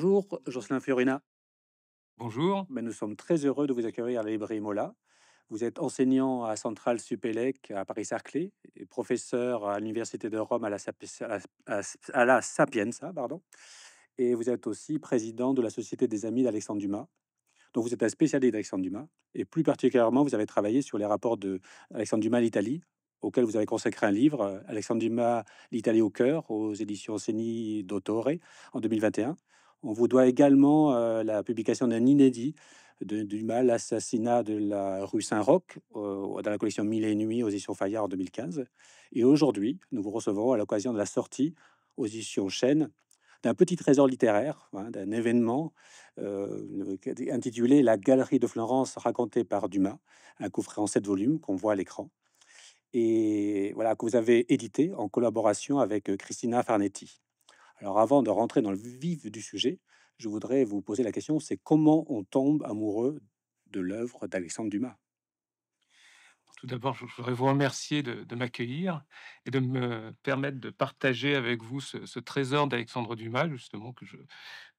Bonjour, Jocelyn Fiorina. Bonjour. Ben, nous sommes très heureux de vous accueillir à la librairie Mola. Vous êtes enseignant à Centrale Supélec à Paris-Saclay et professeur à l'Université de Rome à la, Sapi- à la- à- à la Sapienza, pardon. Et vous êtes aussi président de la Société des Amis d'Alexandre Dumas. Donc vous êtes un spécialiste d'Alexandre Dumas. Et plus particulièrement, vous avez travaillé sur les rapports de Alexandre Dumas à l'Italie, auquel vous avez consacré un livre, Alexandre Dumas, l'Italie au cœur, aux éditions Seni d'Autore en 2021. On vous doit également euh, la publication d'un inédit de Dumas, l'assassinat de la rue Saint-Roch, dans la collection Mille et Nuits aux éditions Fayard en 2015. Et aujourd'hui, nous vous recevons à l'occasion de la sortie aux éditions Chênes d'un petit trésor littéraire, hein, d'un événement euh, intitulé La Galerie de Florence racontée par Dumas, un coffret en sept volumes qu'on voit à l'écran, et voilà que vous avez édité en collaboration avec euh, Christina Farnetti. Alors avant de rentrer dans le vif du sujet, je voudrais vous poser la question, c'est comment on tombe amoureux de l'œuvre d'Alexandre Dumas? Tout d'abord, je voudrais vous remercier de, m'accueillir et de me permettre de partager avec vous ce, trésor d'Alexandre Dumas, justement, que je,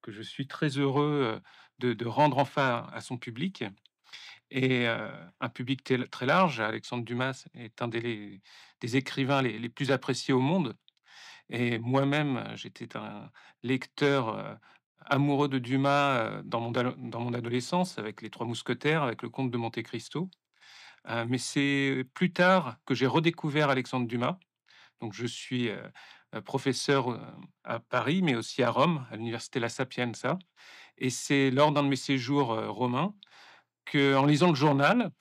que je suis très heureux euh, de, rendre enfin à son public. Et euh, un public très large. Alexandre Dumas est un des, des écrivains les plus appréciés au monde. Et moi-même, j'étais un lecteur euh, amoureux de Dumas euh, dans mon, adolescence, avec Les Trois Mousquetaires, avec Le Comte de Monte Cristo. Mais c'est plus tard que j'ai redécouvert Alexandre Dumas. Donc je suis, professeur, à Paris, mais aussi à Rome, à l'université La Sapienza et c'est lors d'un de mes séjours, romains qu'en lisant le journal,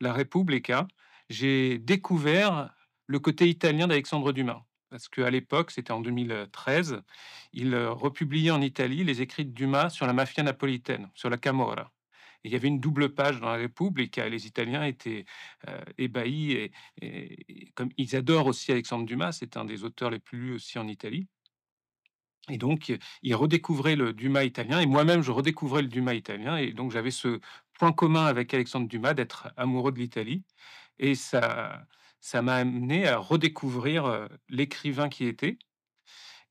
La Repubblica, j'ai découvert le côté italien d'Alexandre Dumas. Parce qu'à l'époque, c'était en 2013, il, heu, republiait en Italie les écrits de Dumas sur la mafia napolitaine, sur la camorra. Et il y avait une double page dans la Repubblica et les Italiens étaient, heu, ébahis comme ils adorent aussi Alexandre Dumas, c'est un des auteurs les plus lus aussi en Italie. Et donc, heu, ils redécouvraient le Dumas italien et moi-même je redécouvrais le Dumas italien et donc j'avais ce point commun avec Alexandre Dumas d'être amoureux de l'Italie et ça ça m'a amené à redécouvrir, l'écrivain qui était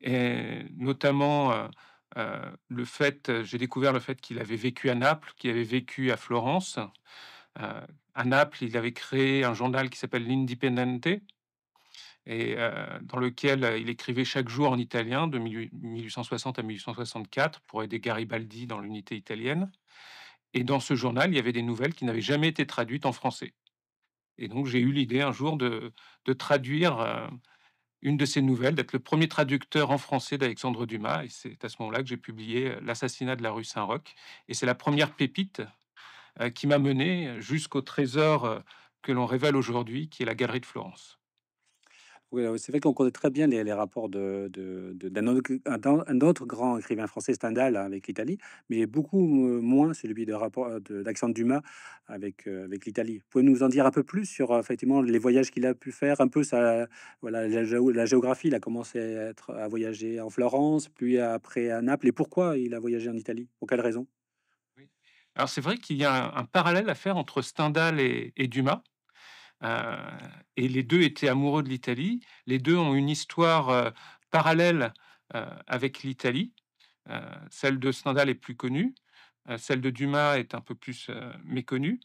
et notamment, le fait, j'ai découvert le fait qu'il avait vécu à Naples, qu'il avait vécu à Florence. À Naples, il avait créé un journal qui s'appelle l'Indipendente et dans lequel, il écrivait chaque jour en italien de mille huit 1860 à 1864 pour aider Garibaldi dans l'unité italienne et dans ce journal, il y avait des nouvelles qui n'avaient jamais été traduites en français et donc j'ai eu l'idée un jour de traduire, heu, une de ces nouvelles, d'être le premier traducteur en français d'Alexandre Dumas et c'est à ce moment-là que j'ai publié, heu, L'assassinat de la rue Saint-Roch et c'est la première pépite, heu, qui m'a mené jusqu'au trésor, que l'on révèle aujourd'hui, qui est la Galerie de Florence. C'est vrai qu'on connaît très bien les rapports de d'un autre grand écrivain français, Stendhal, avec l'Italie, mais beaucoup, heu, moins celui de rapport, heu, de Dumas avec, heu, avec l'Italie. Vous pouvez nous en dire un peu plus sur, heu, effectivement, les voyages qu'il a pu faire, un peu sa voilà, la géo la géographie? Il a commencé à voyager en Florence, puis après à Naples et pourquoi il a voyagé en Italie? Pour quelles raisons? Alors c'est vrai qu'il y a un parallèle à faire entre Stendhal et et Dumas, et les 2 étaient amoureux de l'Italie. Les 2 ont une histoire, parallèle, avec l'Italie. Celle de Stendhal est plus connue, celle de Dumas est un peu plus, méconnue.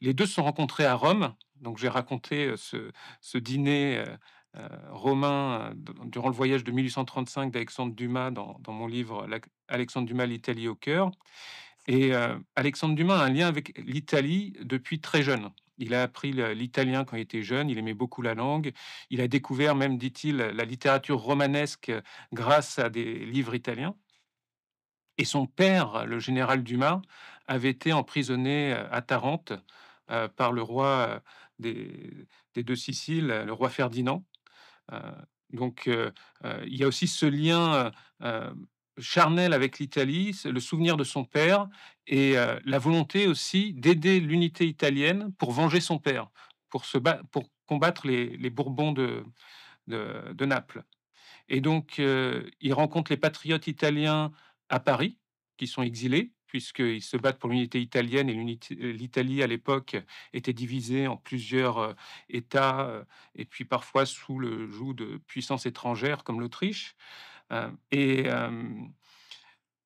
Les 2 se sont rencontrés à Rome, donc j'ai raconté, ce dîner, romain, durant le voyage de 1835 d'Alexandre Dumas dans mon livre Alexandre Dumas: «L'Italie au cœur» et Alexandre Dumas a un lien avec l'Italie depuis très jeune. Il a appris l'italien quand il était jeune, il aimait beaucoup la langue. Il a découvert même, dit-il, la littérature romanesque, heu, grâce à des livres italiens et son père, le général Dumas, avait été emprisonné, heu, à Tarente, heu, par le roi, des 2 Siciles, le roi Ferdinand. Donc il y a aussi ce lien, charnel avec l'Italie, le souvenir de son père et heu, la volonté aussi d'aider l'unité italienne pour venger son père, pour se pour combattre les Bourbons de Naples. Et donc, heu, il rencontre les patriotes italiens à Paris, qui sont exilés, puisqu'ils se battent pour l'unité italienne et l'Italie à l'époque était divisée en plusieurs, heu, États, et puis parfois sous le joug de puissances étrangères comme l'Autriche. Et hem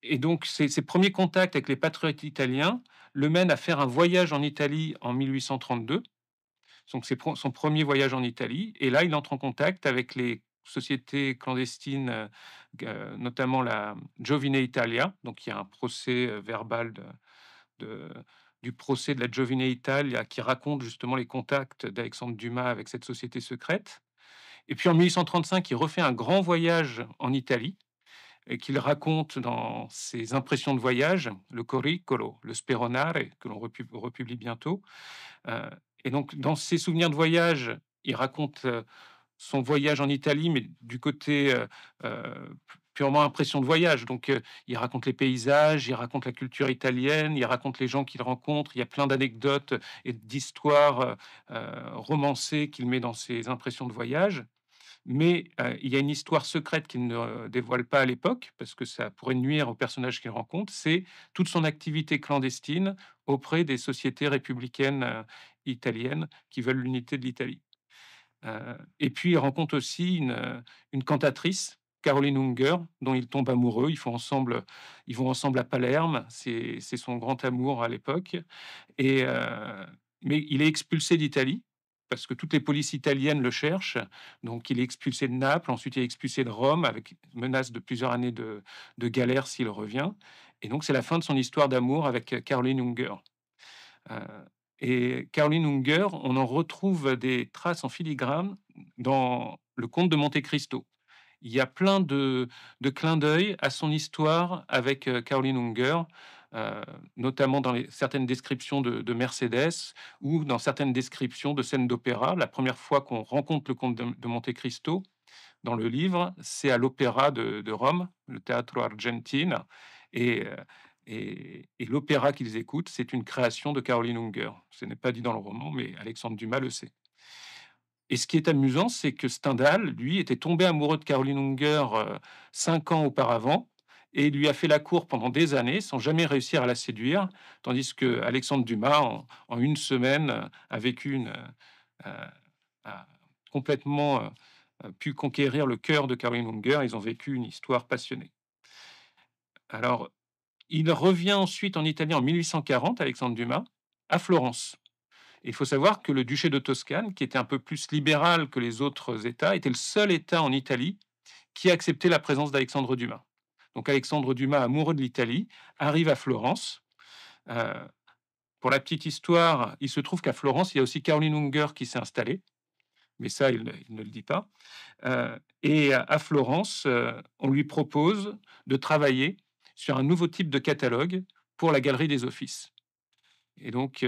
et donc ses premiers contacts avec les patriotes italiens le mènent à faire un voyage en Italie en 1832. Donc c'est son premier voyage en Italie. Et là, il entre en contact avec les sociétés clandestines, euh, euh, notamment la Giovine Italia. Donc il y a un procès euh, verbal du procès de la Giovine Italia qui raconte justement les contacts d'Alexandre Dumas avec cette société secrète. Et puis en 1835, il refait un grand voyage en Italie et qu'il raconte dans ses impressions de voyage, le Coricolo, le Speronare, que l'on repu- republie bientôt. Euh, et donc, dans ses souvenirs de voyage, il raconte euh, son voyage en Italie, mais du côté euh, euh, purement impression de voyage. Donc, euh, il raconte les paysages, il raconte la culture italienne, il raconte les gens qu'il rencontre. Il y a plein d'anecdotes et d'histoires euh, euh, romancées qu'il met dans ses impressions de voyage. Mais euh, il y a une histoire secrète qu'il ne euh, dévoile pas à l'époque, parce que ça pourrait nuire au personnage qu'il rencontre, c'est toute son activité clandestine auprès des sociétés républicaines euh, italiennes qui veulent l'unité de l'Italie. Et puis il rencontre aussi une, cantatrice, Caroline Unger, dont il tombe amoureux. Ils, font ensemble, ils vont ensemble à Palerme, c'est son grand amour à l'époque. Mais il est expulsé d'Italie parce que toutes les polices italiennes le cherchent. Donc, il est expulsé de Naples, ensuite il est expulsé de Rome avec menace de plusieurs années de, galère s'il revient. Et donc, c'est la fin de son histoire d'amour avec euh, Caroline Unger. Euh, et Caroline Unger, on en retrouve des traces en filigrane dans le Comte de Monte Cristo. Il y a plein de, de clins d'œil à son histoire avec euh, Caroline Unger, euh, notamment dans certaines descriptions de, de Mercedes ou dans certaines descriptions de scènes d'opéra. La première fois qu'on rencontre le comte de, Monte Cristo dans le livre, c'est à l'opéra de, Rome, le Teatro Argentine. Et, euh, et l'opéra qu'ils écoutent, c'est une création de Caroline Unger. Ce n'est pas dit dans le roman, mais Alexandre Dumas le sait. Et ce qui est amusant, c'est que Stendhal, lui, était tombé amoureux de Caroline Unger euh, cinq ans auparavant et lui a fait la cour pendant des années sans jamais réussir à la séduire, tandis que Alexandre Dumas, en, une semaine, euh, a vécu euh, a complètement euh, euh, pu conquérir le cœur de Caroline Unger. Ils ont vécu une histoire passionnée. Alors, il revient ensuite en Italie en 1840, Alexandre Dumas, à Florence. Il faut savoir que le duché de Toscane, qui était un peu plus libéral que les autres États, était le seul État en Italie qui acceptait la présence d'Alexandre Dumas. Donc Alexandre Dumas, amoureux de l'Italie, arrive à Florence. Euh, pour la petite histoire, il se trouve qu'à Florence, il y a aussi Caroline Unger qui s'est installée, mais ça, il, ne- le dit pas. Euh, et à Florence, euh, on lui propose de travailler sur un nouveau type de catalogue pour la Galerie des Offices. Et donc,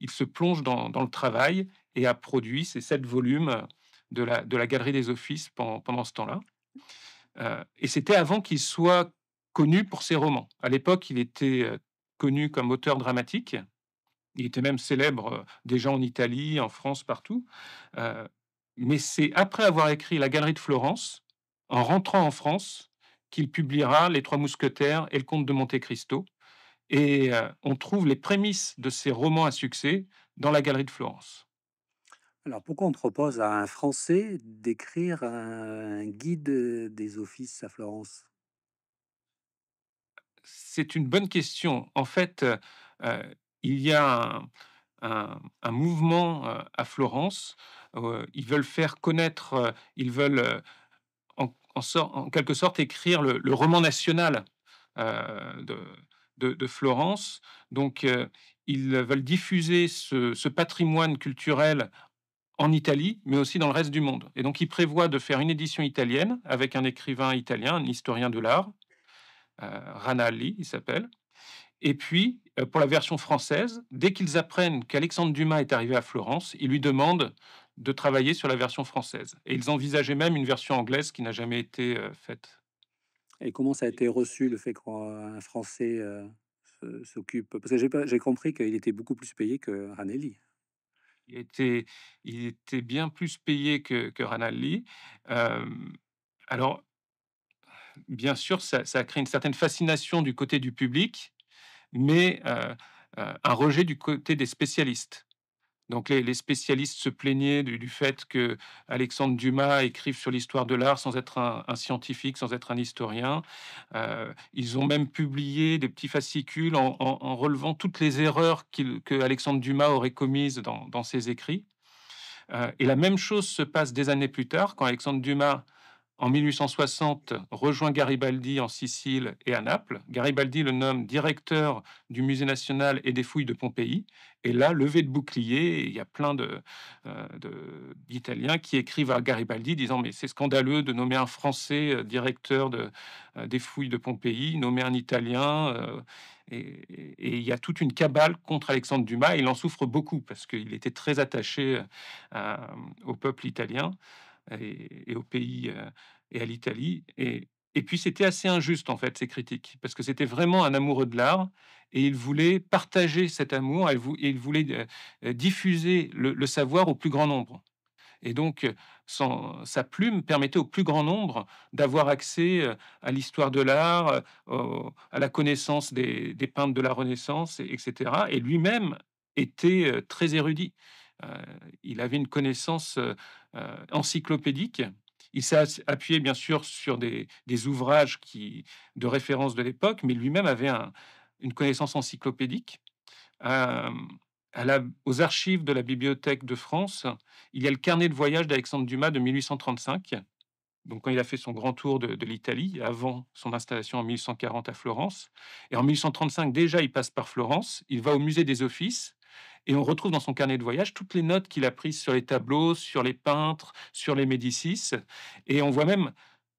il se plonge dans, le travail et a produit ces sept volumes de la, Galerie des Offices pendant ce temps-là. Euh, et c'était avant qu'il soit connu pour ses romans. À l'époque, il était euh, connu comme auteur dramatique. Il était même célèbre euh, déjà en Italie, en France, partout. Mais c'est après avoir écrit La Galerie de Florence, en rentrant en France, qu'il publiera Les Trois Mousquetaires et Le Comte de Monte Cristo. Et on trouve les prémices de ces romans à succès dans La Galerie de Florence. Alors pourquoi on propose à un Français d'écrire un guide des offices à Florence? C'est une bonne question. En fait, il y a un, mouvement à Florence. ils veulent faire connaître, ils veulent en, quelque sorte écrire le, roman national de, de- Florence. Donc, ils veulent diffuser ce patrimoine culturel en Italie, mais aussi dans le reste du monde. Et donc, ils prévoient de faire une édition italienne avec un écrivain italien, un historien de l'art, euh, il s'appelle. Et puis, euh, pour la version française, dès qu'ils apprennent qu'Alexandre Dumas est arrivé à Florence, ils lui demandent de travailler sur la version française. Et ils envisageaient même une version anglaise qui n'a jamais été euh, faite. Et comment ça a été reçu le fait qu'un Français euh, s'occupe? Parce que j'ai compris qu'il était beaucoup plus payé que Ranelli. Il était, bien plus payé que, que Ranalli. Alors, bien sûr, ça, ça a créé une certaine fascination du côté du public, mais un rejet du côté des spécialistes. Donc les, spécialistes se plaignaient du, fait que Alexandre Dumas écrive sur l'histoire de l'art sans être un, scientifique, sans être un historien. Euh, ils ont même publié des petits fascicules en, relevant toutes les erreurs qu'il- que Alexandre Dumas aurait commises dans, dans ses écrits. Euh, et la même chose se passe des années plus tard, quand Alexandre Dumas, en 1860, rejoint Garibaldi en Sicile et à Naples. Garibaldi le nomme directeur du Musée national et des fouilles de Pompéi. Et là, levé de bouclier, il y a plein euh, d'Italiens qui écrivent à Garibaldi disant Mais c'est scandaleux de nommer un Français euh, directeur euh, des fouilles de Pompéi, nommer un Italien. et, il y a toute une cabale contre Alexandre Dumas. Il en souffre beaucoup parce qu'il était très attaché au peuple italien et, au pays euh, et à l'Italie. Et, et puis c'était assez injuste en fait ces critiques parce que c'était vraiment un amoureux de l'art et il voulait partager cet amour et il voulait euh, euh, diffuser le, le savoir au plus grand nombre. Et donc, son- sa plume permettait au plus grand nombre d'avoir accès à l'histoire de l'art, à la connaissance des, des peintres de la Renaissance, et- etc. Et lui-même était très érudit. Euh, il avait une connaissance euh, euh, encyclopédique. Il s'est appuyé bien sûr sur des, ouvrages de référence de l'époque, mais lui-même avait un- une connaissance encyclopédique. Aux archives de la Bibliothèque de France, il y a le carnet de voyage d'Alexandre Dumas de 1835. Donc, quand il a fait son grand tour de, de l'Italie, avant son installation en 1840 à Florence. Et en 1835, déjà, il passe par Florence. Il va au musée des Offices. Et on retrouve dans son carnet de voyage toutes les notes qu'il a prises sur les tableaux, sur les peintres, sur les Médicis. Et on voit même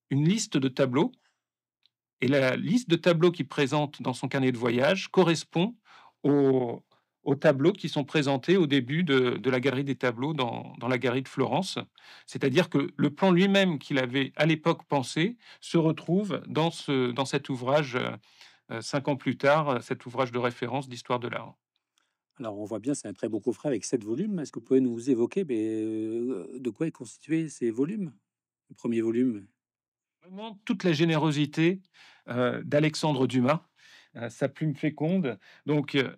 une liste de tableaux. Et la liste de tableaux qu'il présente dans son carnet de voyage correspond aux, aux tableaux qui sont présentés au début de, la galerie des tableaux dans, la galerie de Florence. C'est-à-dire que le plan lui-même qu'il avait à l'époque pensé se retrouve dans cet ouvrage, euh, euh, cinq ans plus tard, euh, cet ouvrage de référence d'histoire de l'art. Alors, on voit bien, c'est un très beau coffret avec 7 volumes. Est-ce que vous pouvez nous évoquer mais, euh, de quoi est constitué ces volumes? Le premier volume? Vraiment toute la générosité euh, d'Alexandre Dumas, sa plume féconde. Donc, euh,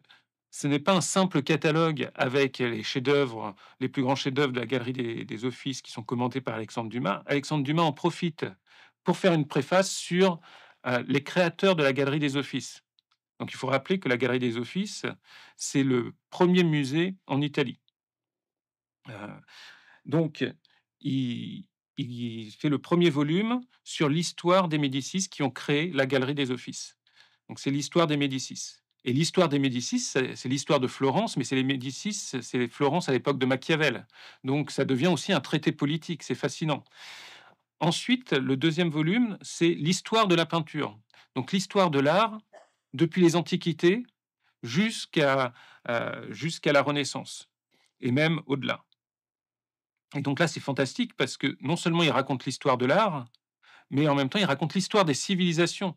ce n'est pas un simple catalogue avec les chefs-d'œuvre, les plus grands chefs-d'œuvre de la galerie des, offices qui sont commentés par Alexandre Dumas. Alexandre Dumas en profite pour faire une préface sur les créateurs de la galerie des offices. Donc, il faut rappeler que la galerie des offices, c'est le premier musée en Italie. Euh, donc, il, il fait le premier volume sur l'histoire des Médicis qui ont créé la Galerie des Offices. Donc, c'est l'histoire des Médicis. Et l'histoire des Médicis, c'est l'histoire de Florence, mais c'est les Médicis, c'est Florence à l'époque de Machiavel. Donc, ça devient aussi un traité politique. C'est fascinant. Ensuite, le deuxième volume, c'est l'histoire de la peinture. Donc, l'histoire de l'art depuis les Antiquités jusqu'à euh, la Renaissance et même au-delà. Et donc là, c'est fantastique parce que non seulement il raconte l'histoire de l'art, mais en même temps, il raconte l'histoire des civilisations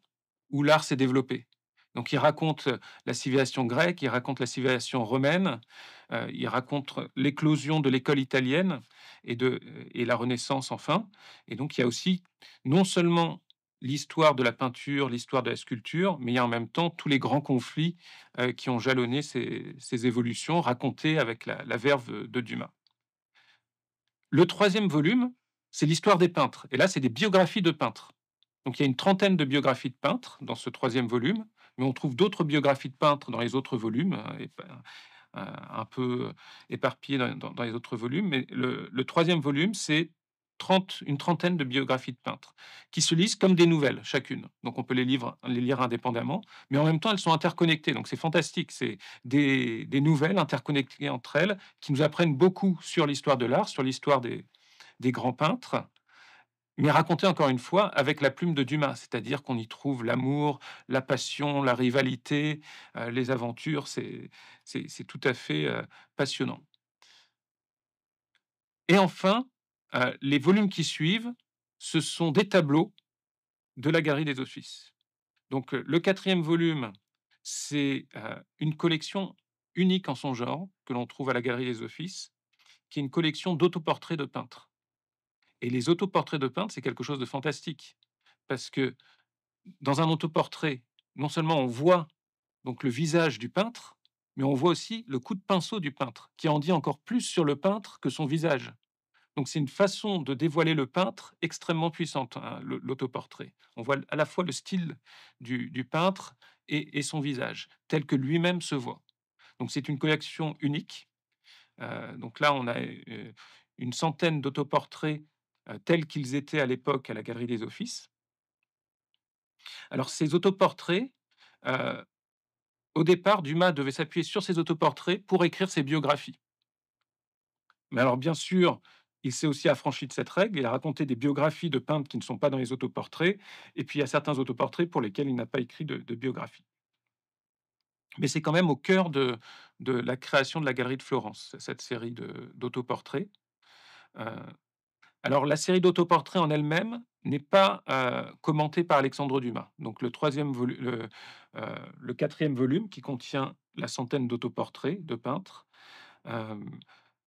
où l'art s'est développé. Donc il raconte euh, la civilisation grecque, il raconte la civilisation romaine, euh, il raconte l'éclosion de l'école italienne et, de, et la Renaissance enfin. Et donc il y a aussi non seulement l'histoire de la peinture, l'histoire de la sculpture, mais il y a en même temps tous les grands conflits euh, qui ont jalonné ces, évolutions, racontées avec la, verve de Dumas. Le troisième volume, c'est l'histoire des peintres. Et là, c'est des biographies de peintres. Donc il y a une trentaine de biographies de peintres dans ce troisième volume, mais on trouve d'autres biographies de peintres dans les autres volumes, hein, euh, un peu éparpillées dans, les autres volumes. Mais le troisième volume, c'est 30, une trentaine de biographies de peintres qui se lisent comme des nouvelles chacune. Donc on peut les, les lire indépendamment, mais en même temps elles sont interconnectées. Donc c'est fantastique. C'est des, des nouvelles interconnectées entre elles qui nous apprennent beaucoup sur l'histoire de l'art, sur l'histoire des, des grands peintres, mais racontées encore une fois avec la plume de Dumas, c'est-à-dire qu'on y trouve l'amour, la passion, la rivalité, euh, les aventures. C'est tout à fait euh, passionnant. Et enfin, les volumes qui suivent, ce sont des tableaux de la Galerie des Offices. Donc le quatrième volume, c'est une collection unique en son genre que l'on trouve à la Galerie des Offices, qui est une collection d'autoportraits de peintres. Et les autoportraits de peintres, c'est quelque chose de fantastique, parce que dans un autoportrait, non seulement on voit donc le visage du peintre, mais on voit aussi le coup de pinceau du peintre, qui en dit encore plus sur le peintre que son visage. Donc c'est une façon de dévoiler le peintre extrêmement puissante, hein, l'autoportrait. On voit à la fois le style du, peintre et, son visage, tel que lui-même se voit. Donc c'est une collection unique. Euh, donc là, on a euh, une centaine d'autoportraits euh, tels qu'ils étaient à l'époque à la Galerie des Offices. Alors ces autoportraits, au départ, Dumas devait s'appuyer sur ces autoportraits pour écrire ses biographies. Mais alors bien sûr, il s'est aussi affranchi de cette règle. Il a raconté des biographies de peintres qui ne sont pas dans les autoportraits, et puis il y a certains autoportraits pour lesquels il n'a pas écrit de, biographie. Mais c'est quand même au cœur de, la création de la Galerie de Florence, cette série d'autoportraits. Euh, alors la série d'autoportraits en elle-même n'est pas euh, commentée par Alexandre Dumas. Donc le troisième euh, le quatrième volume qui contient la centaine d'autoportraits de peintres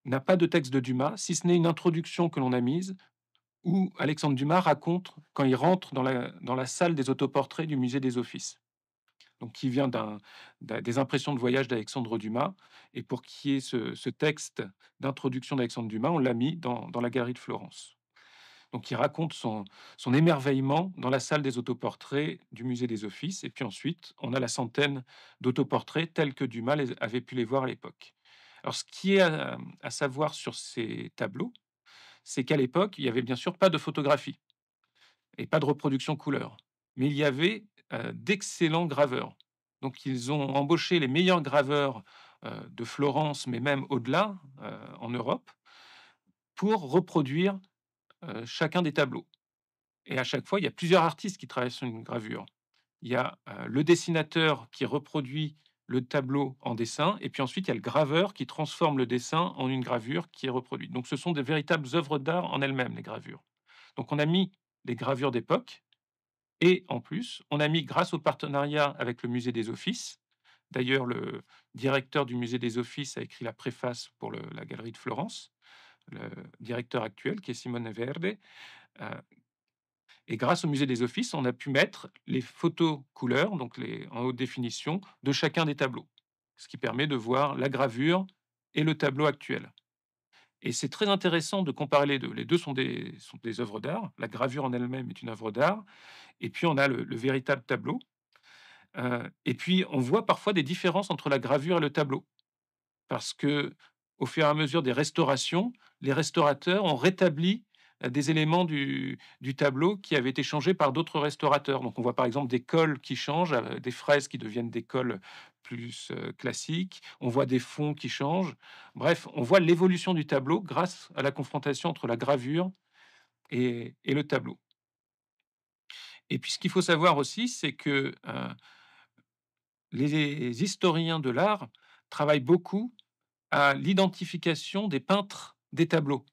n'a pas de texte de Dumas, si ce n'est une introduction que l'on a mise où Alexandre Dumas raconte quand il rentre dans la, dans la salle des autoportraits du musée des Offices. Donc, qui vient des impressions de voyage d'Alexandre Dumas. Et pour qui est ce, ce texte d'introduction d'Alexandre Dumas, on l'a mis dans, dans la galerie de Florence. Donc, il raconte son, son émerveillement dans la salle des autoportraits du musée des Offices. Et puis ensuite, on a la centaine d'autoportraits tels que Dumas avait pu les voir à l'époque. Alors, ce qui est à, savoir sur ces tableaux, c'est qu'à l'époque, il y avait bien sûr pas de photographie et pas de reproduction couleur, mais il y avait d'excellents graveurs. Donc, ils ont embauché les meilleurs graveurs de Florence, mais même au-delà, en Europe, pour reproduire chacun des tableaux. Et à chaque fois, il y a plusieurs artistes qui travaillent sur une gravure. Il y a le dessinateur qui reproduit le tableau en dessin, et puis ensuite il y a le graveur qui transforme le dessin en une gravure qui est reproduite. Donc ce sont des véritables œuvres d'art en elles-mêmes, les gravures. Donc on a mis les gravures d'époque, et en plus, on a mis, grâce au partenariat avec le musée des Offices, d'ailleurs le directeur du musée des Offices a écrit la préface pour la galerie de Florence, le directeur actuel qui est Simone Verde, euh, et grâce au musée des Offices, on a pu mettre les photos couleurs, donc les, en haute définition, de chacun des tableaux, ce qui permet de voir la gravure et le tableau actuel. Et c'est très intéressant de comparer les deux. Les deux sont des, œuvres d'art. La gravure en elle-même est une œuvre d'art. Et puis on a le, le véritable tableau. Euh, et puis on voit parfois des différences entre la gravure et le tableau. Parce que au fur et à mesure des restaurations, les restaurateurs ont rétabli des éléments du, tableau qui avaient été changés par d'autres restaurateurs. Donc on voit par exemple des cols qui changent, euh, des fraises qui deviennent des cols plus euh, classiques, on voit des fonds qui changent. Bref, on voit l'évolution du tableau grâce à la confrontation entre la gravure et, et le tableau. Et puis ce qu'il faut savoir aussi, c'est que euh, les historiens de l'art travaillent beaucoup à l'identification des peintres des tableaux.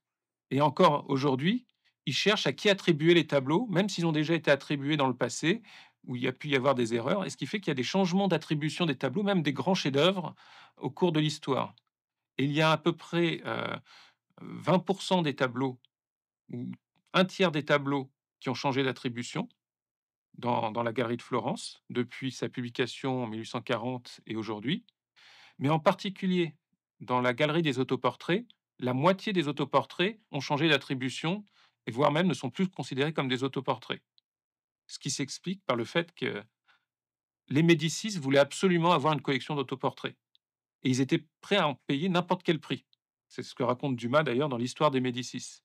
Et encore aujourd'hui, ils cherchent à qui attribuer les tableaux, même s'ils ont déjà été attribués dans le passé, où il y a pu y avoir des erreurs, et ce qui fait qu'il y a des changements d'attribution des tableaux, même des grands chefs-d'œuvre, au cours de l'histoire. Il y a à peu près euh, 20% des tableaux, ou un tiers des tableaux qui ont changé d'attribution dans, dans la galerie de Florence, depuis sa publication en 1840 et aujourd'hui. Mais en particulier, dans la galerie des autoportraits, la moitié des autoportraits ont changé d'attribution et voire même ne sont plus considérés comme des autoportraits. Ce qui s'explique par le fait que les Médicis voulaient absolument avoir une collection d'autoportraits et ils étaient prêts à en payer n'importe quel prix. C'est ce que raconte Dumas d'ailleurs dans l'histoire des Médicis.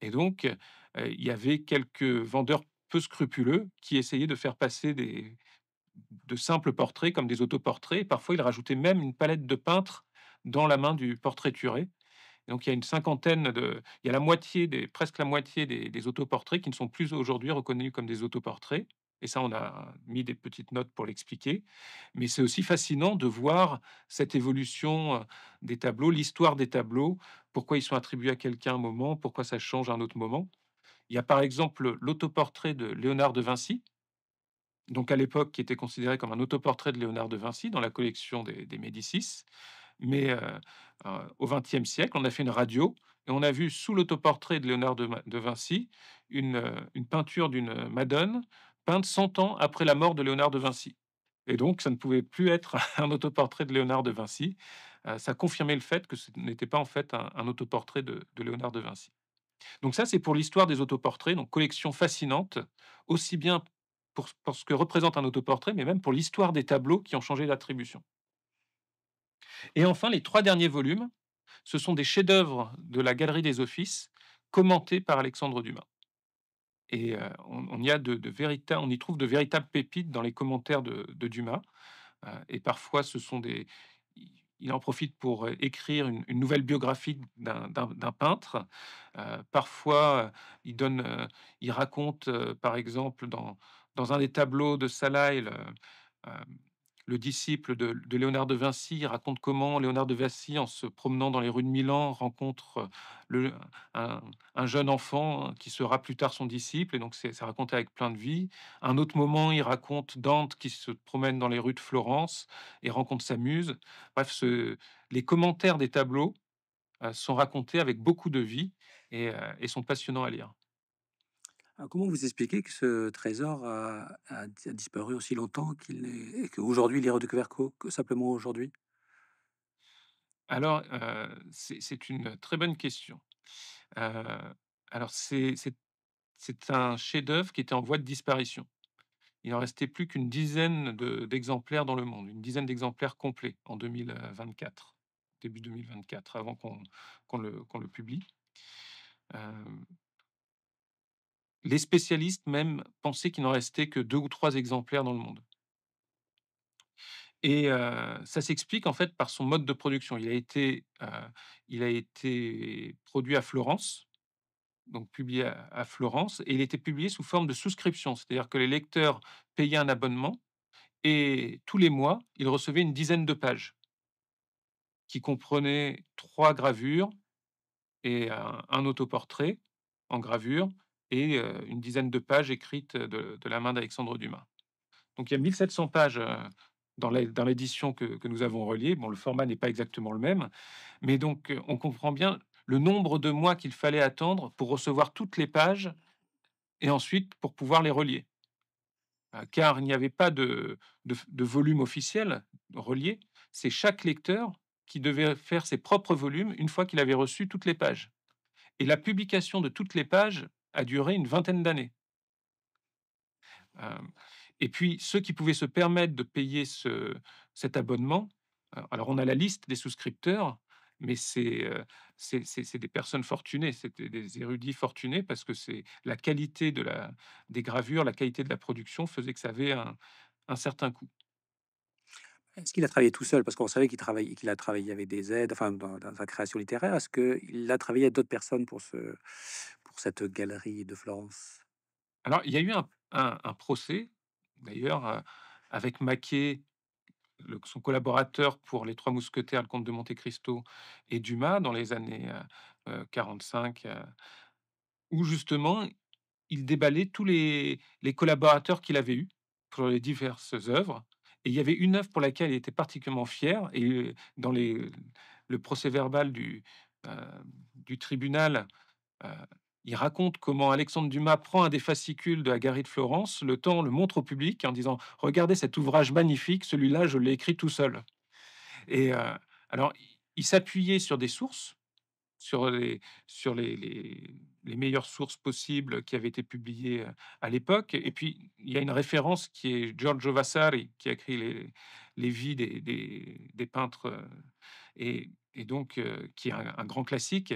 Et donc, euh, il y avait quelques vendeurs peu scrupuleux qui essayaient de faire passer des, de simples portraits comme des autoportraits. Et parfois, ils rajoutaient même une palette de peintres dans la main du portraituré. Donc, il y a une cinquantaine de, il y a la moitié des, presque la moitié des, autoportraits qui ne sont plus aujourd'hui reconnus comme des autoportraits. Et ça, on a mis des petites notes pour l'expliquer. Mais c'est aussi fascinant de voir cette évolution euh, des tableaux, l'histoire des tableaux, pourquoi ils sont attribués à quelqu'un un moment, pourquoi ça change à un autre moment. Il y a par exemple l'autoportrait de Léonard de Vinci, donc à l'époque qui était considéré comme un autoportrait de Léonard de Vinci dans la collection des Médicis. Mais au XXe siècle, on a fait une radio et on a vu sous l'autoportrait de Léonard de, Vinci une, une peinture d'une Madone peinte 100 ans après la mort de Léonard de Vinci. et donc ça ne pouvait plus être un autoportrait de Léonard de Vinci. Ça confirmait le fait que ce n'était pas en fait un autoportrait de Léonard de Vinci. Donc ça, c'est pour l'histoire des autoportraits, donc collection fascinante, aussi bien pour ce que représente un autoportrait, mais même pour l'histoire des tableaux qui ont changé d'attribution. Et enfin, les 3 derniers volumes, ce sont des chefs-d'œuvre de la Galerie des Offices, commentés par Alexandre Dumas. Et heu, on y a de vérita on y trouve de véritables pépites dans les commentaires de Dumas, heu et parfois ce sont des il en profite pour, heu, écrire une nouvelle biographie d'un peintre. Parfois, il raconte, par exemple dans un des tableaux de Salaï, le, disciple de Léonard de Vinci, raconte comment Léonard de Vinci, en se promenant dans les rues de Milan, rencontre, le un un jeune enfant qui sera plus tard son disciple et donc c'est raconté avec plein de vie. Un autre moment, il raconte Dante qui se promène dans les rues de Florence et rencontre sa muse. Bref, les commentaires des tableaux, heu, sont racontés avec beaucoup de vie et sont passionnants à lire. Comment vous expliquez que ce trésor a a di a disparu aussi longtemps qu'il est qu'aujourd'hui il est redécouvert que simplement aujourd'hui? Alors, heu, c'est une très bonne question. Heu, alors c'est c'est un chef-d'œuvre qui était en voie de disparition. Il en restait plus qu'une dizaine de d'exemplaires dans le monde, une dizaine d'exemplaires complets en 2024, début 2024, avant qu'on qu'on le publie. Les spécialistes même pensaient qu'il n'en restait que 2 ou 3 exemplaires dans le monde et ça s'explique en fait par son mode de production. Il a été, il a été produit à Florence, donc publié à Florence et il était publié sous forme de souscription. C'est-à-dire que les lecteurs payaient un abonnement et tous les mois, ils recevaient une dizaine de pages qui comprenaient 3 gravures et un autoportrait en gravure et une dizaine de pages écrites de la main d'Alexandre Dumas. Donc il y a 1 700 pages, dans l'é dans l'édition que nous avons reliée. Bon, le format n'est pas exactement le même, mais donc on comprend bien le nombre de mois qu'il fallait attendre pour recevoir toutes les pages et ensuite pour pouvoir les relier. Car il n'y avait pas de volume officiel relié. C'est chaque lecteur qui devait faire ses propres volumes une fois qu'il avait reçu toutes les pages et la publication de toutes les pages a duré une vingtaine d'années. Et puis ceux qui pouvaient se permettre de payer ce cet abonnement, alors on a la liste des souscripteurs, mais c'est, c'est c'est c'est des personnes fortunées, c'était des érudits fortunés parce que c'est la qualité de la des gravures, la qualité de la production faisait que ça avait un un certain coût. Est-ce qu'il a travaillé tout seul? Parce qu'on savait qu'il qu'il a travaillé avec des aides, enfin, dans dans sa création littéraire. Est-ce qu'il a travaillé avec d'autres personnes pour ce cette galerie de Florence? Alors il y a eu un procès d'ailleurs, heu, avec Maquet, son collaborateur pour Les Trois Mousquetaires, Le Comte de Monte Cristo et Dumas dans les années, heu, 45, heu, où justement il déballait tous les collaborateurs qu'il avait eus pour les diverses œuvres et il y avait une œuvre pour laquelle il était particulièrement fier et dans le procès-verbal du, heu, du tribunal, il raconte comment Alexandre Dumas prend un des fascicules de la Galerie de Florence, le tend, le montre au public en disant: «Regardez cet ouvrage magnifique, celui-là, je l'ai écrit tout seul» et heu, alors il s'appuyait sur des sources, sur les meilleures sources possibles qui avaient été publiées, heu, à l'époque. Et puis il y a une référence qui est Giorgio Vasari qui a écrit les vies des peintres, heu et donc qui est un grand classique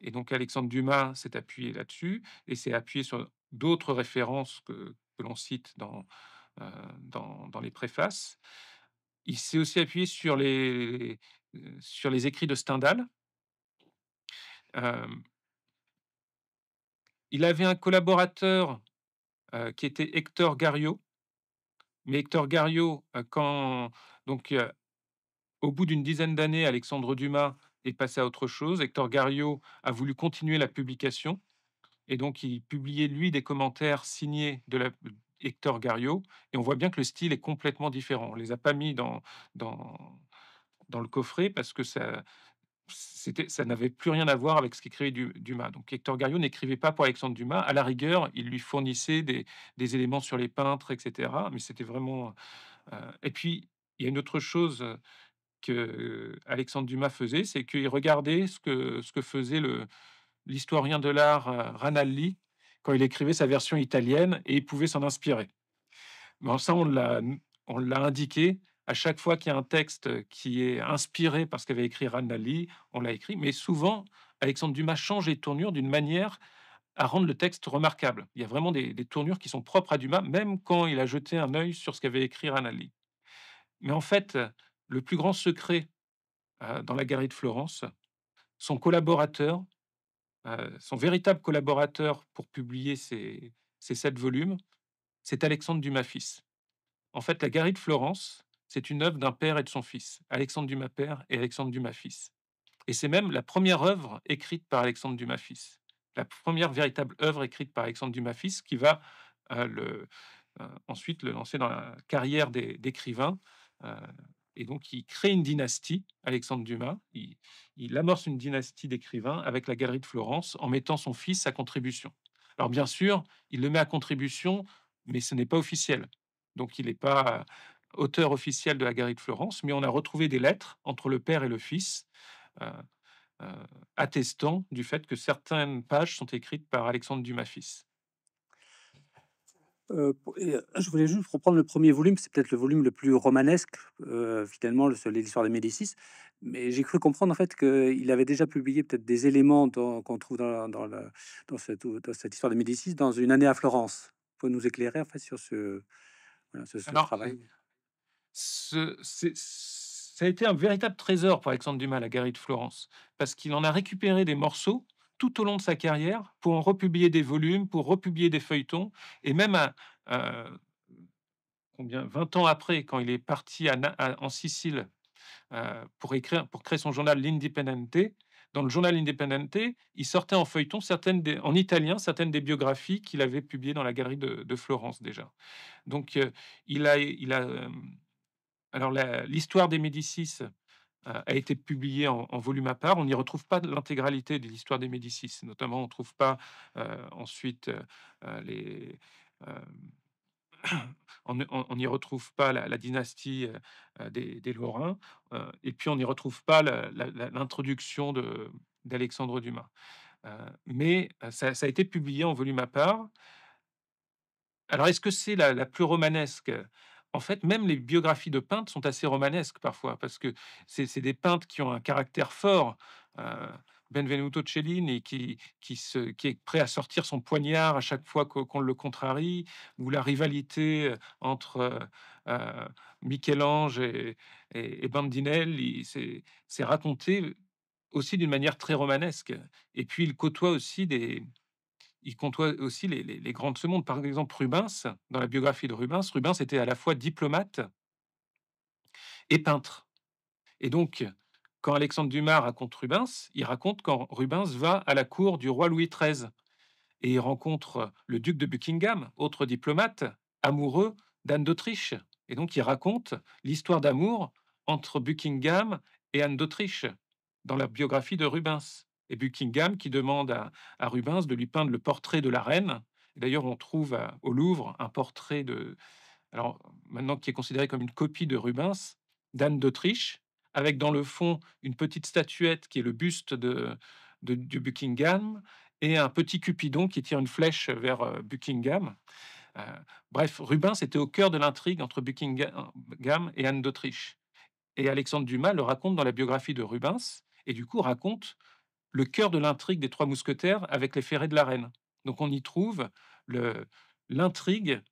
et donc Alexandre Dumas s'est appuyé là-dessus et s'est appuyé sur d'autres références que l'on cite dans, heu, dans dans les préfaces. Il s'est aussi appuyé sur les, heu, sur les écrits de Stendhal. Il avait un collaborateur, heu, qui était Hector Garriot. Mais Hector Garriot, heu, quand donc au bout d'une dizaine d'années, Alexandre Dumas est passé à autre chose. Hector Garriot a voulu continuer la publication et donc il publiait, lui, des commentaires signés de la Hector Garriot et on voit bien que le style est complètement différent. On les a pas mis dans dans dans le coffret parce que ça ça n'avait plus rien à voir avec ce qu'écrivait Du Dumas. Donc Hector Garriot n'écrivait pas pour Alexandre Dumas. À la rigueur, il lui fournissait des des éléments sur les peintres et cetera, mais c'était vraiment Heu et puis, il y a une autre chose, heu, Alexandre Dumas faisait, c'est qu'il regardait ce que ce que faisait l'historien de l'art, heu, Ranalli, quand il écrivait sa version italienne et il pouvait s'en inspirer. Bon ça, on l'a on l'a indiqué à chaque fois qu'il y a un texte qui est inspiré par ce qu'avait écrit Ranalli, on l'a écrit, mais souvent Alexandre Dumas change les tournures d'une manière à rendre le texte remarquable. Il y a vraiment des des tournures qui sont propres à Dumas, même quand il a jeté un œil sur ce qu'avait écrit Ranalli. Mais en fait, le plus grand secret, dans la Galerie de Florence, son collaborateur, son véritable collaborateur pour publier ces 7 volumes, c'est Alexandre Dumas fils. En fait, la Galerie de Florence, c'est une œuvre d'un père et de son fils, Alexandre Dumas père et Alexandre Dumas fils. Et c'est même la première œuvre écrite par Alexandre Dumas fils. La première véritable œuvre écrite par Alexandre Dumas fils qui va, ensuite le lancer dans la carrière d'é d'écrivain, et donc il crée une dynastie, Alexandre Dumas. Il amorce une dynastie d'écrivains avec la Galerie de Florence en mettant son fils à contribution. Alors bien sûr, il le met à contribution, mais ce n'est pas officiel. Donc il n'est pas auteur officiel de la Galerie de Florence, mais on a retrouvé des lettres entre le père et le fils, heu heu, attestant du fait que certaines pages sont écrites par Alexandre Dumas fils. Et heu, je voulais juste reprendre le premier volume, c'est peut-être le volume le plus romanesque, heu, finalement, l'histoire de Médicis. Mais j'ai cru comprendre, en fait, qu'il avait déjà publié peut-être des éléments qu'on trouve dans dans le dans cette ou dans cette histoire de Médicis dans Une année à Florence. Vous pouvez nous éclairer, en fait, sur ce voilà, ce ce Alors, travail? ce ça a été un véritable trésor pour Alexandre Dumas, la Galerie de Florence, parce qu'il en a récupéré des morceaux tout au long de sa carrière pour en republier des volumes, pour republier des feuilletons et même à, combien 20 ans après, quand il est parti en Sicile, heu, pour écrire pour créer son journal L'Indipendente. Dans le journal L'Indipendente, il sortait en feuilleton certaines en italien, certaines des biographies qu'il avait publiées dans la Galerie de Florence déjà. Donc, heu, il a il a, hem, alors l'histoire des Médicis, a été publiée en volume à part. On n'y retrouve pas l'intégralité de l'histoire des Médicis. Notamment, on trouve pas, heu, ensuite, heu heu, les, on ne n'y retrouve pas la dynastie, des Lorrains, et puis on n'y retrouve pas l'introduction d'Alexandre Dumas. Mais ça a été publié en volume à part. Alors, est-ce que c'est la plus romanesque? En fait, même les biographies de peintres sont assez romanesques parfois, parce que c'est des peintres qui ont un caractère fort. Heu, Benvenuto Cellini qui est prêt à sortir son poignard à chaque fois qu'on le contrarie, ou la rivalité, heu, entre, heu, Michel-Ange et et et Bandinelli. C'est raconté aussi d'une manière très romanesque et puis il côtoie aussi des il côtoie aussi les les les grands de ce monde. Par exemple, Rubens, dans la biographie de Rubens, Rubens était à la fois diplomate et peintre. Et donc quand Alexandre Dumas raconte Rubens, il raconte quand Rubens va à la cour du roi Louis XIII et il rencontre le duc de Buckingham, autre diplomate, amoureux d'Anne d'Autriche. Et donc il raconte l'histoire d'amour entre Buckingham et Anne d'Autriche dans la biographie de Rubens et Buckingham qui demande à Rubens de lui peindre le portrait de la reine. D'ailleurs, on trouve à au Louvre un portrait de alors maintenant qui est considéré comme une copie de Rubens, d'Anne d'Autriche, avec dans le fond une petite statuette qui est le buste de Buckingham et un petit Cupidon qui tire une flèche vers, heu, Buckingham. Heu, bref, Rubens était au cœur de l'intrigue entre Buckingham et Anne d'Autriche et Alexandre Dumas le raconte dans la biographie de Rubens et du coup raconte le cœur de l'intrigue des 3 mousquetaires avec les ferrets de la reine. Donc on y trouve l'intrigue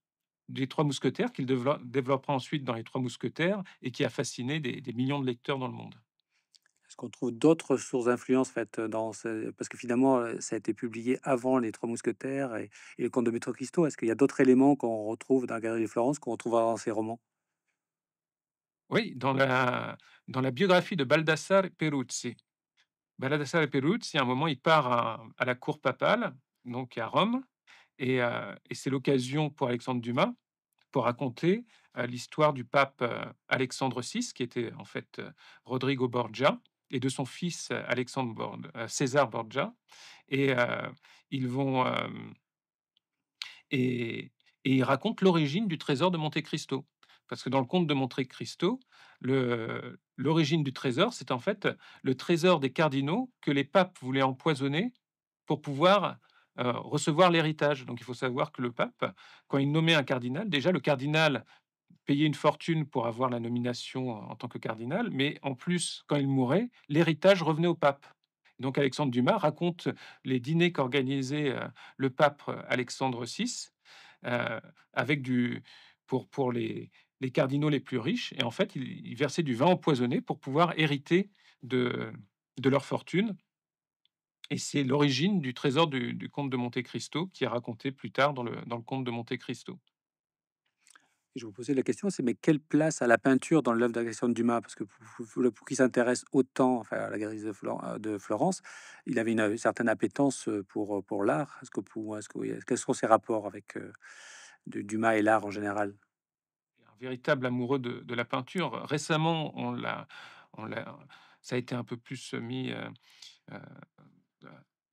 des 3 mousquetaires qu'il développera ensuite dans les 3 mousquetaires et qui a fasciné des des millions de lecteurs dans le monde. Est-ce qu'on trouve d'autres sources d'influence, en fait, dans ce parce que finalement, heu, ça a été publié avant Les Trois Mousquetaires et et Le Comte de Monte Cristo. Est-ce qu'il y a d'autres éléments qu'on retrouve dans la Galerie de Florence, qu'on retrouvera dans ces romans? Oui, dans la dans la biographie de Baldassare Peruzzi. Baldassare Peruzzi, à un moment, il part à la cour papale, donc à Rome et et c'est l'occasion pour Alexandre Dumas, pour raconter, heu, l'histoire du pape, heu, Alexandre VI, qui était en fait, Rodrigo Borgia et de son fils Alexandre César Borgia et ils vont, et et il l'origine du trésor de Monte Cristo. Parce que dans le comte de Monte Cristo, l'origine du trésor, c'est en fait le trésor des cardinaux que les papes voulaient empoisonner pour pouvoir, recevoir l'héritage. Donc il faut savoir que le pape, quand il nommait un cardinal, déjà le cardinal payait une fortune pour avoir la nomination en tant que cardinal, mais en plus, quand il mourait, l'héritage revenait au pape. Donc Alexandre Dumas raconte les dîners qu'organisait, le pape Alexandre VI, avec du pour pour les les cardinaux les plus riches et en fait, il il versait du vin empoisonné pour pouvoir hériter de de leur fortune et c'est l'origine du trésor du comte de Monte Cristo qui est raconté plus tard dans le dans le comte de Monte Cristo. Je vous posais la question, c'est mais quelle place a la peinture dans l'œuvre d'Alexandre Dumas? Parce que pour pour qui s'intéresse autant, enfin, à la galerie de Floren heu, de Florence, il avait une, certaine appétence, heu, pour, heu, pour l'art. Est-ce que pour est-ce que quels sont ses rapports avec, de Dumas et l'art en général? Véritable amoureux de la peinture. Récemment, ça a été un peu plus mis, heu,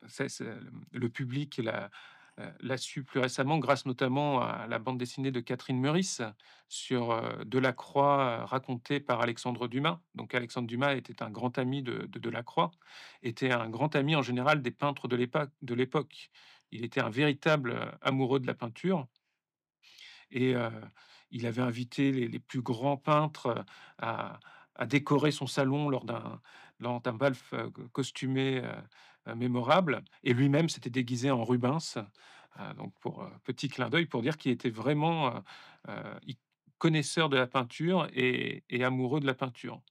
c'est c'est le public l'a, su plus récemment grâce notamment à la bande dessinée de Catherine Meurice sur, Delacroix, racontée par Alexandre Dumas. Donc Alexandre Dumas était un grand ami de de Delacroix, était un grand ami en général des peintres de l'époque. Il était un véritable, amoureux de la peinture et il avait invité les plus grands peintres, à décorer son salon lors d'un bal costumé, mémorable et lui-même s'était déguisé en Rubens, donc pour, petit clin d'œil pour dire qu'il était vraiment, connaisseur de la peinture et amoureux de la peinture.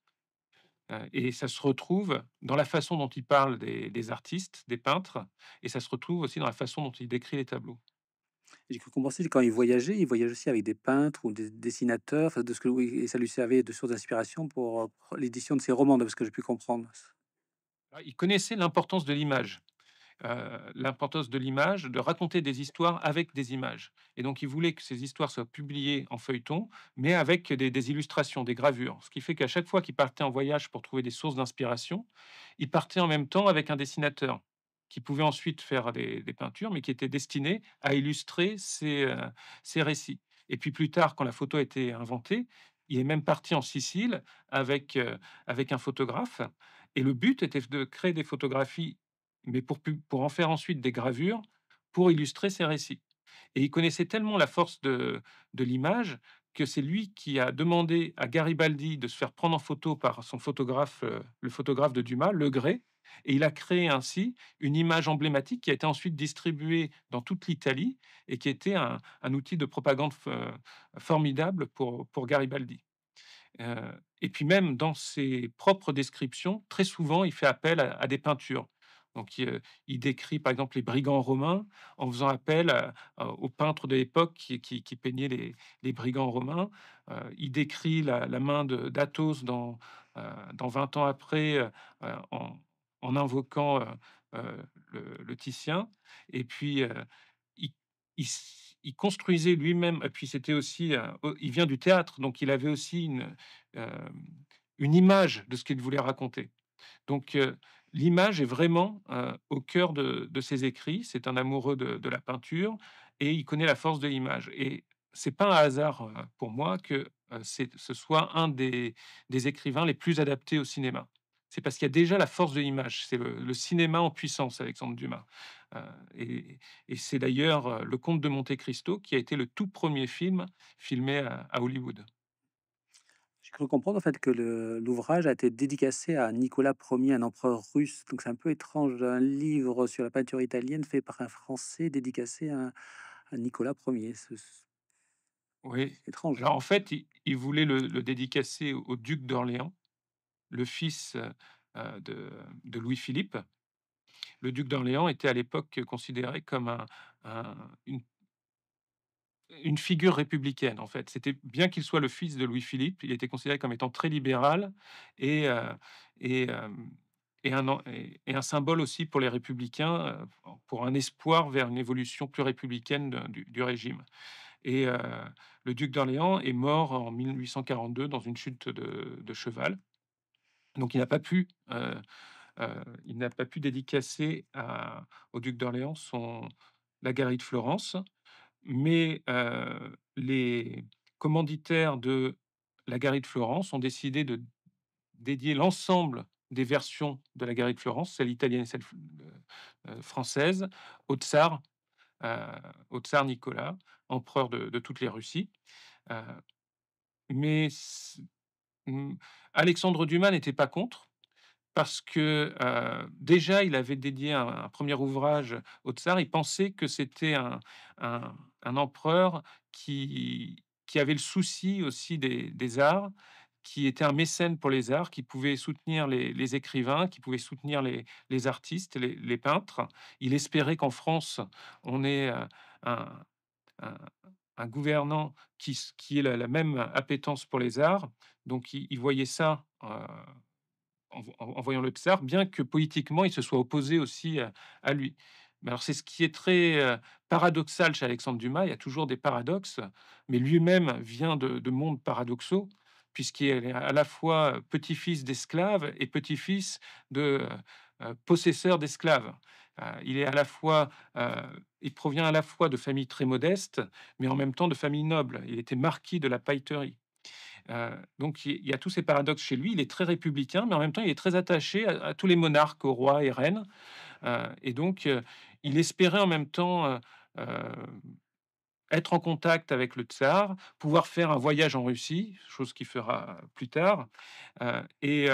Et ça se retrouve dans la façon dont il parle des artistes, des peintres et ça se retrouve aussi dans la façon dont il décrit les tableaux. J'ai cru comprendre quand il voyageait, il voyageait aussi avec des peintres ou des dessinateurs, de ce que et ça lui servait de source d'inspiration pour, heu, pour l'édition de ses romans, de ce que j'ai pu comprendre. Ah, il connaissait l'importance de l'image. heu, l'importance de l'image, de raconter des histoires avec des images et donc il voulait que ces histoires soient publiées en feuilleton, mais avec des illustrations, des gravures. Ce qui fait qu'à chaque fois qu'il partait en voyage pour trouver des sources d'inspiration, il partait en même temps avec un dessinateur qui pouvait ensuite faire des peintures, mais qui était destiné à illustrer heu, ses récits. Et puis plus tard, quand la photo a été inventée, il est même parti en Sicile avec, heu, avec un photographe. Et le but était de créer des photographies mais pour pour en faire ensuite des gravures, pour illustrer ses récits. Et il connaissait tellement la force de de l'image que c'est lui qui a demandé à Garibaldi de se faire prendre en photo par son photographe, heu, le photographe de Dumas, Legret et il a créé ainsi une image emblématique qui a été ensuite distribuée dans toute l'Italie et qui était un un outil de propagande heu, formidable pour pour Garibaldi. Heu et puis même dans ses propres descriptions, très souvent, il fait appel à des peintures. Donc il, il décrit par exemple les brigands romains en faisant appel aux peintres de l'époque qui peignaient les brigands romains. Il décrit la la main d'Athos dans, dans 20 ans après, en en invoquant, le Titien et puis, il construisait lui-même et puis c'était aussi, il vient du théâtre, donc il avait aussi une, image de ce qu'il voulait raconter. Donc, l'image est vraiment, au cœur de ses écrits. C'est un amoureux de la peinture et il connaît la force de l'image et c'est pas un hasard, pour moi que, ce soit un des écrivains les plus adaptés au cinéma. C'est parce qu'il y a déjà la force de l'image. C'est le le cinéma en puissance, Alexandre Dumas, heu et et c'est d'ailleurs, heu, Le Comte de Monte Cristo qui a été le tout premier film filmé à à Hollywood. J'ai cru comprendre en fait que l'ouvrage a été dédicacé à Nicolas Ier, un empereur russe. Donc c'est un peu étrange, un livre sur la peinture italienne fait par un Français dédicacé à, à Nicolas Ier. Oui. étrange. Alors en fait, il il voulait le le dédicacer au au duc d'Orléans, le fils, de Louis-Philippe. Le duc d'Orléans était à l'époque considéré comme un un une figure républicaine, en fait. C'était bien qu'il soit le fils de Louis-Philippe, il était considéré comme étant très libéral et et et un et un symbole aussi pour les républicains, pour un espoir vers une évolution plus républicaine du régime et le duc d'Orléans est mort en 1842 dans une chute de cheval. Donc il n'a pas pu, pas pu dédicacer au duc d'Orléans son la galerie de Florence, mais heu, les commanditaires de la Galerie de Florence ont décidé de dédier l'ensemble des versions de la Galerie de Florence, celle italienne et celle euh, française, au tsar, euh, Nicolas, empereur de, toutes les Russies. Euh, mais Alexandre Dumas n'était pas contre parce que déjà il avait dédié un, premier ouvrage au tsar. Il pensait que c'était un, empereur qui, avait le souci aussi des, arts, qui était un mécène pour les arts, qui pouvait soutenir les, écrivains, qui pouvait soutenir les, artistes, les, peintres. Il espérait qu'en France, on ait un, un, gouvernant qui, qui ait la, même appétence pour les arts. Donc il, voyait ça en, voyant le tsar, bien que politiquement il se soit opposé aussi à, lui. Mais alors c'est ce qui est très euh, paradoxal chez Alexandre Dumas, il y a toujours des paradoxes, mais lui-même vient de, mondes paradoxaux, puisqu'il est à la fois petit-fils d'esclaves et petit-fils de euh, possesseurs d'esclaves. Euh, il est à la fois, il provient à la fois de familles très modestes, mais en même temps de familles nobles. Il était marquis de la pailleterie. Euh, donc il y a tous ces paradoxes chez lui. Il est très républicain, mais en même temps, il est très attaché à, tous les monarques, aux rois et reines. Euh, et donc, euh, il espérait en même temps être en contact avec le tsar, pouvoir faire un voyage en Russie, chose qu'il fera plus tard. et,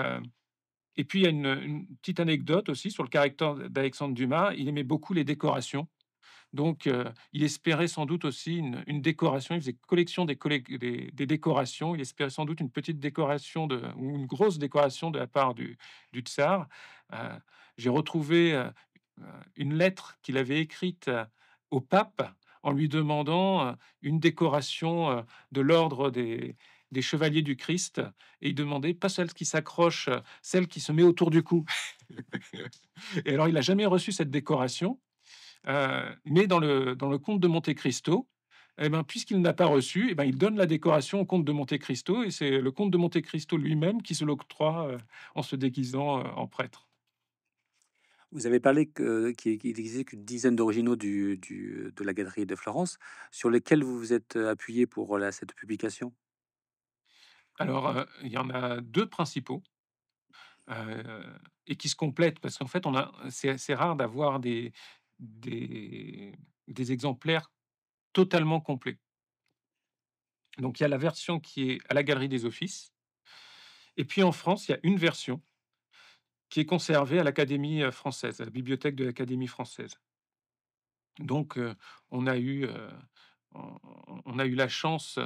et puis, il y a une, petite anecdote aussi sur le caractère d'Alexandre Dumas. Il aimait beaucoup les décorations. Donc, il espérait sans doute aussi une, décoration. Il faisait collection des, décorations. Il espérait sans doute une petite décoration ou une grosse décoration de la part du, tsar. J'ai retrouvé une lettre qu'il avait écrite au pape en lui demandant une décoration de l'ordre des, des chevaliers du Christ et il demandait pas celle qui s'accroche, celle qui se met autour du cou. et alors il n'a jamais reçu cette décoration euh, mais dans le, dans le comte de Monte Cristo, eh ben, puisqu'il n'a pas reçu, eh ben, il donne la décoration au comte de Monte Cristo, et c'est le comte de Monte Cristo lui-même qui se l'octroie euh, en se déguisant euh, en prêtre. Vous avez parlé qu'il existait qu'une dizaine d'originaux de la galerie de Florence, sur lesquels vous vous êtes appuyé pour cette publication? Alors, il y en a deux principaux. et qui se complètent parce qu'en fait, on a, c'est assez rare d'avoir des, des, exemplaires totalement complets. Donc il y a la version qui est à la Galerie des Offices. Et puis en France, il y a une version qui est conservée à l'Académie française, à la bibliothèque de l'Académie française. Donc on a eu... on a eu la chance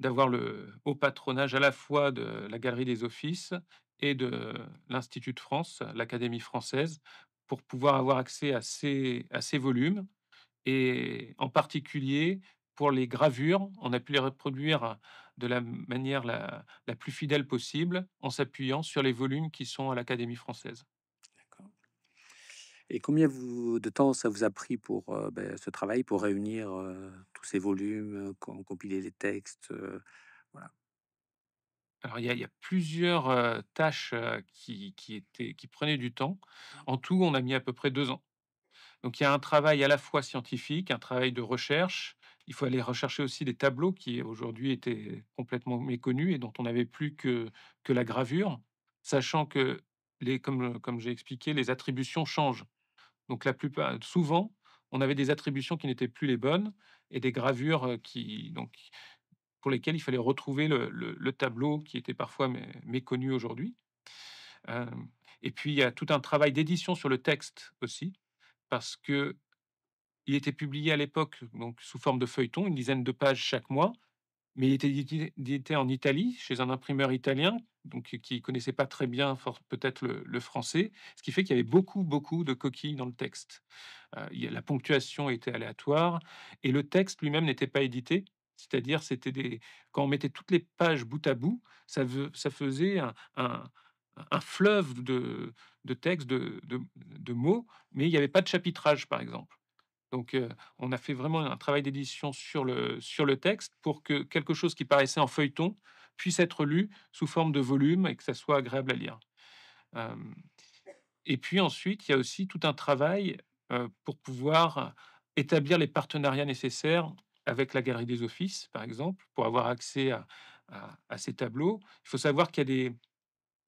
d'avoir le haut patronage à la fois de la Galerie des Offices et de l'Institut de France, l'Académie française, pour pouvoir avoir accès à ces, volumes. Et en particulier, pour les gravures, on a pu les reproduire de la manière la plus fidèle possible en s'appuyant sur les volumes qui sont à l'Académie française. Et combien vous, de temps ça vous a pris pour euh, ben, ce travail, pour réunir euh, tous ces volumes, euh, compiler les textes voilà? Alors, il y a, plusieurs tâches qui, étaient, qui prenaient du temps. En tout, on a mis à peu près deux ans. Donc, il y a un travail à la fois scientifique, un travail de recherche. Il faut aller rechercher aussi des tableaux qui aujourd'hui étaient complètement méconnus et dont on n'avait plus que, que la gravure, sachant que, les, comme, comme j'ai expliqué, les attributions changent. Donc, la plupart, souvent, on avait des attributions qui n'étaient plus les bonnes et des gravures qui, donc, pour lesquels il fallait retrouver le, tableau qui était parfois méconnu aujourd'hui. Et puis, il y a tout un travail d'édition sur le texte aussi, parce que il était publié à l'époque donc sous forme de feuilleton, une dizaine de pages chaque mois, mais il était édité en Italie chez un imprimeur italien, donc qui connaissait pas très bien peut-être le, français, ce qui fait qu'il y avait beaucoup beaucoup de coquilles dans le texte. Euh, la ponctuation était aléatoire et le texte lui-même n'était pas édité, c'est-à-dire, c'était quand on mettait toutes les pages bout à bout, ça, faisait un, fleuve de, textes, de, mots, mais il n'y avait pas de chapitrage, par exemple. Donc, on a fait vraiment un travail d'édition sur le, sur le texte pour que quelque chose qui paraissait en feuilleton puisse être lu sous forme de volume et que ça soit agréable à lire. Et puis ensuite, il y a aussi tout un travail pour pouvoir établir les partenariats nécessaires avec la Galerie des Offices, par exemple, pour avoir accès à ces tableaux. Il faut savoir qu'il y a des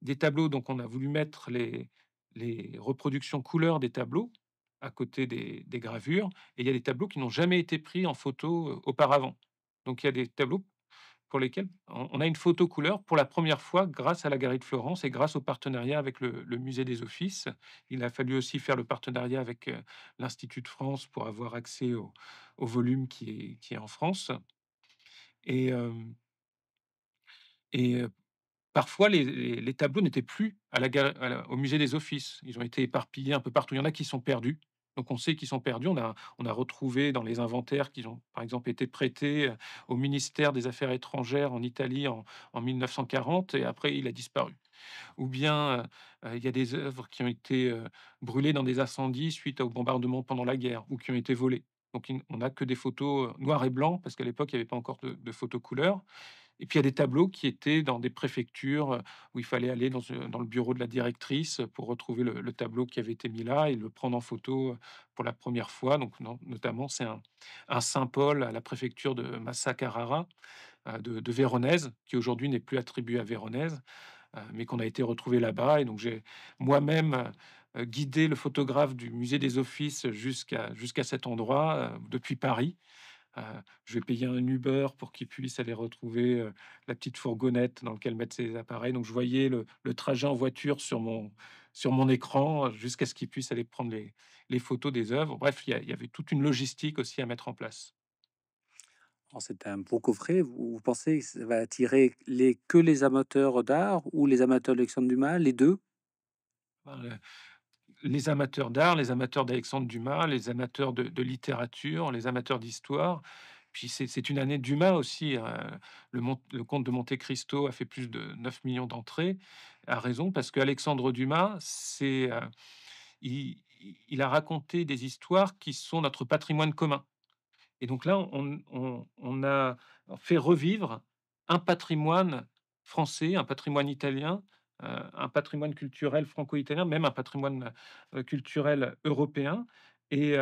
des tableaux, donc on a voulu mettre les les reproductions couleurs des tableaux à côté des gravures et il y a des tableaux qui n'ont jamais été pris en photo, auparavant. Donc il y a des tableaux pour lesquels on a une photo couleur pour la première fois grâce à la Galerie de Florence et grâce au partenariat avec le Musée des Offices. Il a fallu aussi faire le partenariat avec, l'Institut de France pour avoir accès au au volume qui est en France et parfois les tableaux n'étaient plus au Musée des Offices. Ils ont été éparpillés un peu partout. Il y en a qui sont perdus, donc on sait qu'ils sont perdus. On a on a retrouvé dans les inventaires qu'ils ont, par exemple, été prêtés, heu, au ministère des Affaires étrangères en Italie en en 1940 et après il a disparu. Ou bien, heu heu, il y a des œuvres qui ont été, brûlées dans des incendies suite au bombardement pendant la guerre ou qui ont été volées. Donc on n'a que des photos, heu, noir et blanc parce qu'à l'époque, il y avait pas encore de de photos couleurs et puis il y a des tableaux qui étaient dans des préfectures, où il fallait aller dans, le bureau de la directrice, pour retrouver le le tableau qui avait été mis là et le prendre en photo, pour la première fois. Donc notamment, c'est un un saint Paul à la préfecture de Massa Carrara, de Véronèse, qui aujourd'hui n'est plus attribué à Véronèse, mais qu'on a été retrouvé là-bas et donc j'ai moi-même, guidé le photographe du musée des Offices jusqu'à cet endroit, depuis Paris. Je vais payer un Uber pour qu'il puisse aller retrouver, la petite fourgonnette dans lequel mettre ses appareils. Donc je voyais le le trajet en voiture sur mon sur mon écran, jusqu'à ce qu'il puisse aller prendre les les photos des œuvres. Bref, il y avait toute une logistique aussi à mettre en place. Alors c'est un beau coffret. Vous vous pensez que ça va attirer les que les amateurs d'art ou les amateurs d'Alexandre Dumas, les 2? Ben, les amateurs d'art, les amateurs d'Alexandre Dumas, les amateurs de littérature, les amateurs d'histoire. Puis c'est une année Dumas aussi, heu, le le Comte de Monte Cristo a fait plus de 9 000 000 d'entrées, à raison parce qu'Alexandre Dumas, heu, il a raconté des histoires qui sont notre patrimoine commun. Et donc là, on a fait revivre un patrimoine français, un patrimoine italien, un patrimoine culturel franco-italien, même un patrimoine, culturel européen et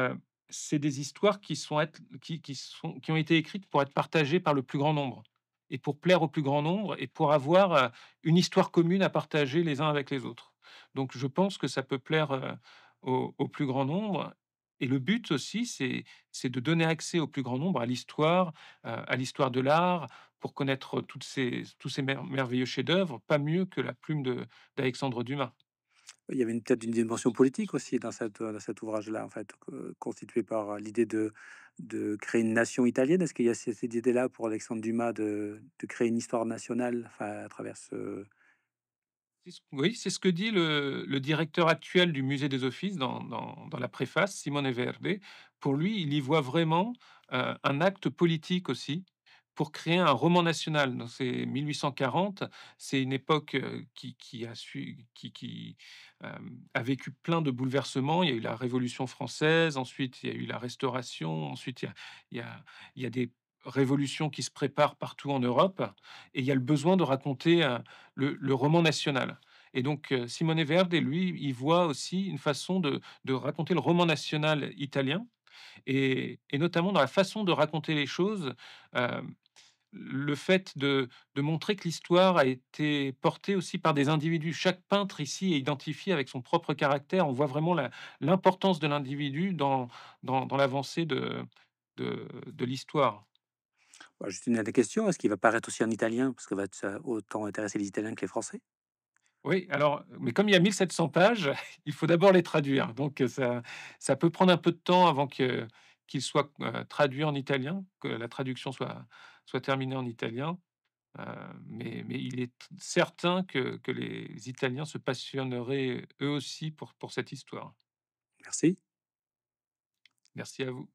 c'est des histoires qui sont qui qui sont qui ont été écrites pour être partagées par le plus grand nombre et pour plaire au plus grand nombre et pour avoir, une histoire commune à partager les uns avec les autres. Donc je pense que ça peut plaire, au plus grand nombre et le but aussi, c'est de donner accès au plus grand nombre à l'histoire, heu, à l'histoire de l'art, pour connaître toutes ces tous ces mer merveilleux chefs-d'œuvre, pas mieux que la plume d'Alexandre Dumas. Il y avait peut-être une dimension politique aussi dans cet, ouvrage-là, en fait, constitué par, heu, l'idée de créer une nation italienne. Est-ce qu'il y a cette idée-là pour Alexandre Dumas de créer une histoire nationale, à travers ce oui, c'est ce que dit le directeur actuel du Musée des Offices dans la préface, Simone Verde. Pour lui, il y voit vraiment, heu, un acte politique aussi, pour créer un roman national. Donc c'est 1840, c'est une époque, heu, qui a su qui qui, hem, a vécu plein de bouleversements. Il y a eu la Révolution française, ensuite il y a eu la Restauration, ensuite il y a il y a il y a des révolutions qui se préparent partout en Europe et il y a le besoin de raconter, heu, le roman national et donc heu, Simone Verde, lui, il voit aussi une façon de raconter le roman national italien et notamment dans la façon de raconter les choses, hem, le fait de montrer que l'histoire a été portée aussi par des individus. Chaque peintre ici est identifié avec son propre caractère. On voit vraiment l'importance de l'individu dans l'avancée de l'histoire. Bah, juste une dernière question, est-ce qu'il va paraître aussi en italien? Parce que va ça autant intéresser les Italiens que les Français? Oui, alors, mais comme il y a 1700 pages, il faut d'abord les traduire. Donc, heu, ça ça peut prendre un peu de temps avant que qu'il soit, heu, traduit en italien, que la traduction soit soit terminée en italien. Heu, mais mais il est certain que que les Italiens se passionneraient eux aussi pour pour cette histoire. Merci. Merci à vous.